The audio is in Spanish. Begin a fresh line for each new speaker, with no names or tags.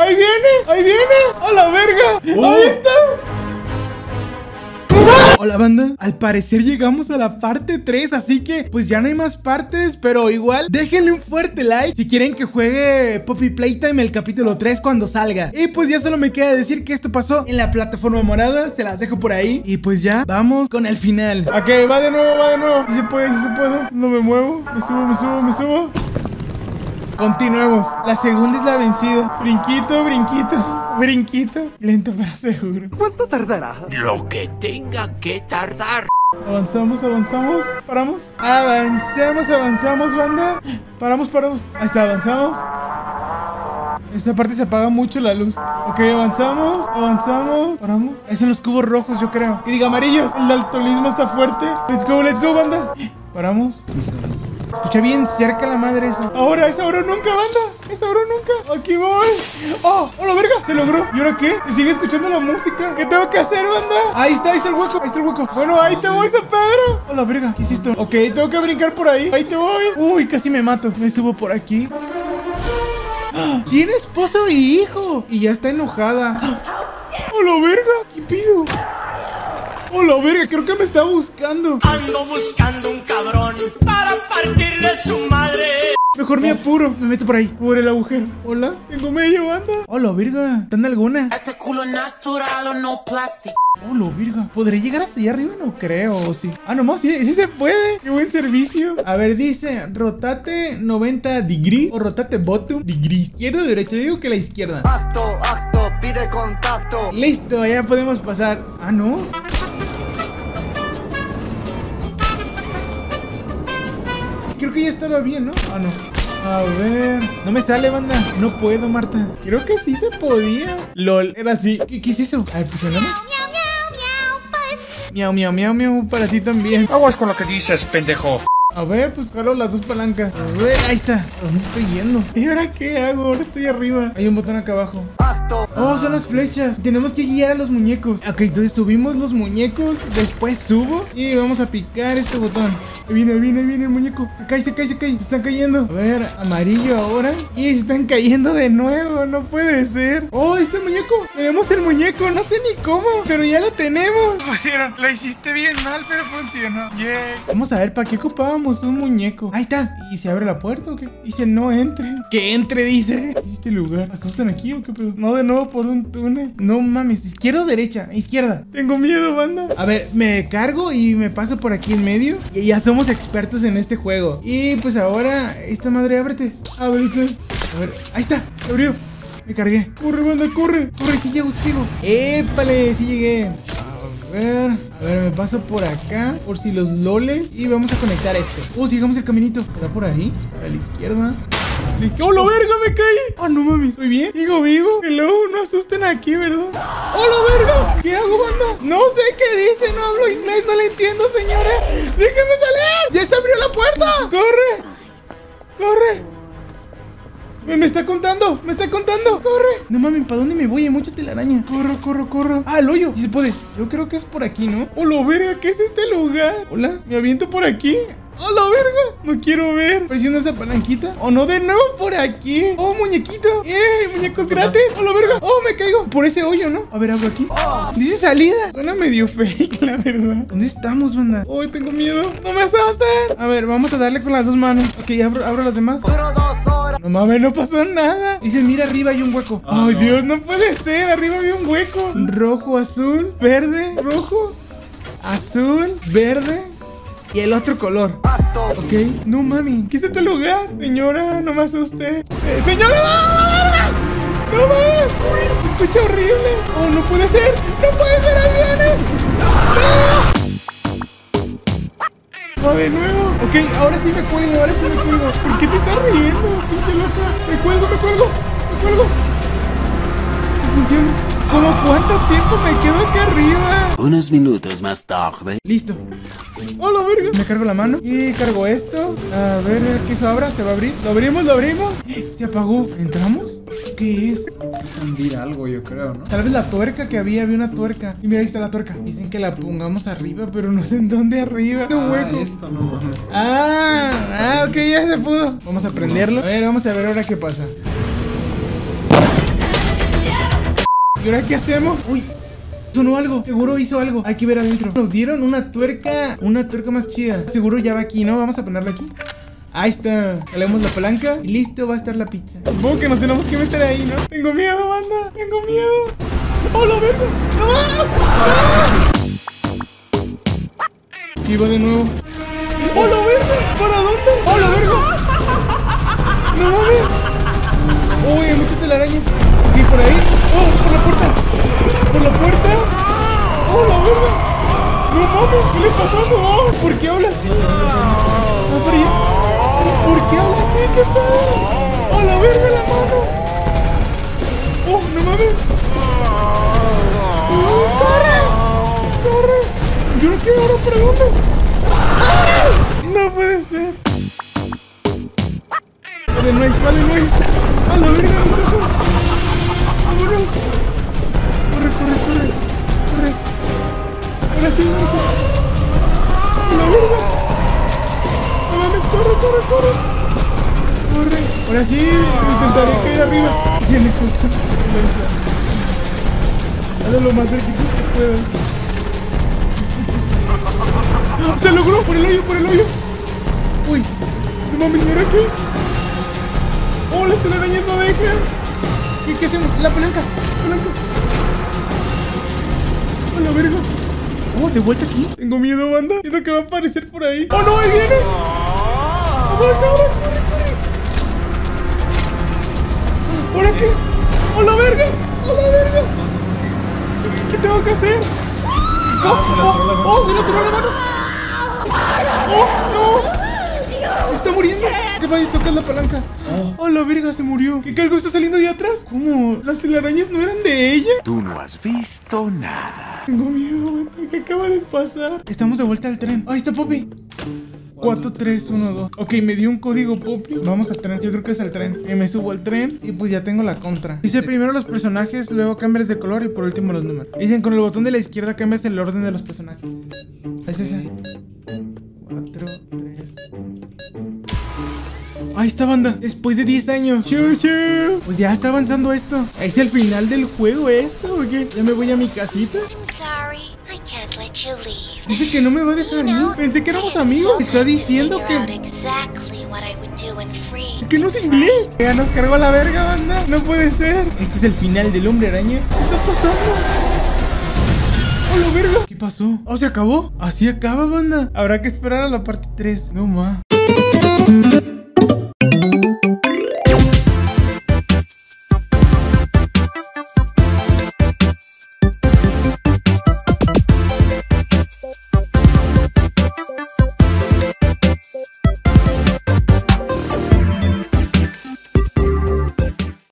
¡Ahí viene! ¡Ahí viene! ¡A la verga! ¡Ahí está! Hola banda, al parecer llegamos a la parte 3, así que pues ya no hay más partes, pero igual déjenle un fuerte like si quieren que juegue Poppy Playtime el capítulo 3 cuando salga. Y pues ya solo me queda decir que esto pasó en la plataforma morada, se las dejo por ahí y pues ya vamos con el final. Ok, va de nuevo, va de nuevo. Si se puede, si se puede. No me muevo, me subo, me subo, me subo. Continuemos. La segunda es la vencida. Brinquito, brinquito, brinquito. Lento pero seguro.
¿Cuánto tardará?
Lo que tenga que tardar.
Avanzamos, avanzamos. Paramos. Avancemos, avanzamos, banda. Paramos, paramos. Ahí está, avanzamos. Esta parte se apaga mucho la luz. Ok, avanzamos, avanzamos. Paramos. Ahí son los cubos rojos, yo creo. Que diga amarillos. El daltonismo está fuerte. Let's go, let's go, banda. Paramos. Escucha bien cerca la madre esa. Ahora, es ahora nunca, banda. Es ahora nunca. Aquí voy. ¡Oh! ¡Oh, la verga! Se logró. ¿Y ahora qué? Se sigue escuchando la música. ¿Qué tengo que hacer, banda? Ahí está, ahí está el hueco. Ahí está el hueco. Bueno, ahí te voy, San Pedro. ¡Oh, la verga! ¿Qué hiciste? Ok, tengo que brincar por ahí. Ahí te voy. Uy, casi me mato. Me subo por aquí. Tiene esposo y hijo. Y ya está enojada. ¡Oh, la verga! ¿Qué pido? ¡Oh, la verga! Creo que me está buscando.
Ando buscando un cabrón para partirle su madre.
Mejor me apuro. Me meto por ahí. Por el agujero. Hola. Tengo medio, banda. Hola, verga. ¿Están alguna?
Este culo natural o no plástico.
Hola, verga. ¿Podré llegar hasta allá arriba? No creo, ¿o sí? Ah, nomás, sí, sí se puede. Qué buen servicio. A ver, dice, rotate 90 degrees o rotate bottom degree. Izquierda o derecha. Yo digo que la izquierda.
Acto, acto, pide contacto.
Listo, ya podemos pasar. Ah, no. Creo que ya estaba bien, ¿no? Ah, no. A ver. No me sale, banda. No puedo, Marta. Creo que sí se podía. LOL. Era así. ¿Qué, qué es eso? A ver, presionamos. Miau, miau, miau, miau. Para ti también.
Aguas con lo que dices, pendejo.
A ver, pues jalo las dos palancas. A ver, ahí está. ¿A dónde estoy yendo? ¿Y ahora qué hago? Ahora estoy arriba. Hay un botón acá abajo. Oh, son las flechas. Tenemos que guiar a los muñecos. Ok, entonces subimos los muñecos. Después subo. Y vamos a picar este botón. Viene, viene, viene el muñeco. Cae, se cae, se cae. Se están cayendo. A ver, amarillo ahora. Y se están cayendo de nuevo. No puede ser. Oh, este muñeco. Tenemos el muñeco. No sé ni cómo. Pero ya lo tenemos. Pusieron. Lo hiciste bien mal, pero funcionó. Yeah. Vamos a ver, ¿para qué ocupábamos un muñeco? Ahí está. ¿Y se abre la puerta o qué? Dice, no entre. Que entre, dice. ¿Este lugar? ¿Me ¿Asustan aquí o qué pedo? No, de nuevo por un túnel. No mames. ¿Izquierda o derecha? Izquierda. Tengo miedo, banda. A ver, me cargo y me paso por aquí en medio. Y ya somos expertos en este juego. Y pues ahora, esta madre, ábrete. Ábrete. A ver, ahí está. Se abrió. Me cargué. Corre, banda, corre. Corre, si llego, sí llego. Épale, sí llegué. A ver, a ver, me paso por acá, por si los loles Y vamos a conectar este Oh, sigamos el caminito ¿Está por ahí? A la izquierda. ¡Oh, verga! ¡Me caí! ¡Oh, no mames! ¿Estoy bien? ¿Sigo vivo? Hello, no asusten aquí, ¿verdad? ¡Oh, la verga! ¿Qué hago, banda? No sé qué dice No hablo inglés, no le entiendo, señores ¡Déjenme salir! Me, está contando, me está contando. Corre. No mames, ¿para dónde me voy? Hay mucha telaraña. Corro, corro, corro. Ah, el hoyo. Sí se puede. Yo creo que es por aquí, ¿no? Oh, la verga, ¿qué es este lugar? Hola, me aviento por aquí. ¡Oh, la verga! No quiero ver. Presiona esa palanquita. ¡Oh, no! De nuevo por aquí. ¡Oh, muñequito! ¡Eh! ¡Muñecos gratis! ¡Oh, la verga! ¡Oh, me caigo! Por ese hoyo, ¿no? A ver, abro aquí. Dice salida. Suena medio fake, la verdad. ¿Dónde estamos, banda? ¡Oh, tengo miedo! ¡No me asusten! A ver, vamos a darle con las dos manos. Ok, abro, abro las demás. No mames, no pasó nada. Dice, mira, arriba hay un hueco. Ay, Dios, no puede ser. Arriba había un hueco. Rojo, azul, verde, rojo, azul, verde. Y el otro color. Ok. No mami. ¿Qué es este lugar? Señora, no me asuste. Eh, ¡Señora! ¡No, no, no! ¡No mames! Escucha horrible. Oh, no puede ser. No puede ser. Ahí viene. ¡No! Va de nuevo. Ok, ahora sí me cuelgo, ahora sí me cuelgo. ¿Por qué te estás riendo, pinche loca? Me cuelgo, me cuelgo, me cuelgo. No funciona. ¿Cómo cuánto tiempo me quedo aquí arriba?
Unos minutos más tarde.
Listo. ¡Hola, verga! Me cargo la mano y cargo esto. A ver, que eso abra, se va a abrir. Lo abrimos, lo abrimos. Se apagó. ¿Entramos? ¿Qué es?
fundir algo, yo creo, ¿no?
Tal vez la tuerca que había, había una tuerca. Y mira, ahí está la tuerca. Dicen que la pongamos arriba, pero no sé en dónde arriba. Un
Ah,
hueco.
esto no mames.
Ah, ah, ok, ya se pudo. Vamos a prenderlo. A ver, vamos a ver ahora qué pasa. ¿Y ahora qué hacemos? Uy, sonó algo. Seguro hizo algo. Hay que ver adentro. Nos dieron una tuerca, una tuerca más chida. Seguro ya va aquí, ¿no? Vamos a ponerla aquí. Ahí está. Jalemos la palanca y listo va a estar la pizza. Supongo que nos tenemos que meter ahí, ¿no? Tengo miedo, banda. Tengo miedo. ¡Oh, la verga! ¡No! Y va de nuevo. ¡Oh, la verga! ¿Para dónde? ¡Oh, la verga! ¡No mames! ¡Uy, hay mucha telaraña! ¿Y por ahí? ¡Oh, por la puerta! ¡Por la puerta! ¡Oh, la verga! ¡No mames! ¿Qué le pasó a su? ¿Por qué habla así? ¡Ah, por! ¡Oh, la verga, la mano! ¡Oh, no mames! ¡Oh, corre! ¡Corre! Yo no quiero ahora. ¡Ah! No puede ser. Vale, no hay, vale, no hay. A la verga, mis ojos. Vámonos. Corre, corre, corre. Corre. Ahora sí, ahora sí. A la verga. No mames, corre, corre, corre. Ahora sí, intentaré caer arriba. Tiene justo. Hazlo lo más cerquita que. ¡Se logró! ¡Por el hoyo, por el hoyo! ¡Uy! ¡No mames, ¿y ahora qué? ¡Oh, las telarañas no dejan! ¿Qué, qué hacemos? ¡La palanca! ¡Palanca! ¡A la verga! ¡Oh, de vuelta aquí! Tengo miedo, banda. Siento que va a aparecer por ahí. ¡Oh, no! ¡Ahí viene! ¡Ahora, ahora! ¡Oh, la verga! Se murió. ¿Qué algo está saliendo ahí atrás? ¿Cómo? ¿Las telarañas no eran de ella?
Tú no has visto nada.
Tengo miedo, banda. ¿Qué acaba de pasar? Estamos de vuelta al tren. ¡Ahí está Poppy! 4, 3, 1, 2. Ok, me dio un código Poppy. Vamos al tren. Yo creo que es el tren. Y me subo al tren y pues ya tengo la contra. Dice primero los personajes, luego cambias de color y por último los números. Dicen con el botón de la izquierda cambias el orden de los personajes. Es ese. Ahí está, banda. Después de 10 años. Chu, chu. Pues ya está avanzando esto. Es el final del juego esto, ¿o qué? Ya me voy a mi casita.
I'm sorry, I can't let you leave.
Dice que no me va a dejar ir. Pensé que éramos amigos. Está diciendo que... Es que no es inglés. Ya nos cargó la verga, banda. No puede ser. Este es el final del hombre araña. ¿Qué está pasando? ¡Oh, la verga! ¿Qué pasó? ¿Oh, se acabó? Así acaba, banda. Habrá que esperar a la parte 3. No, ma.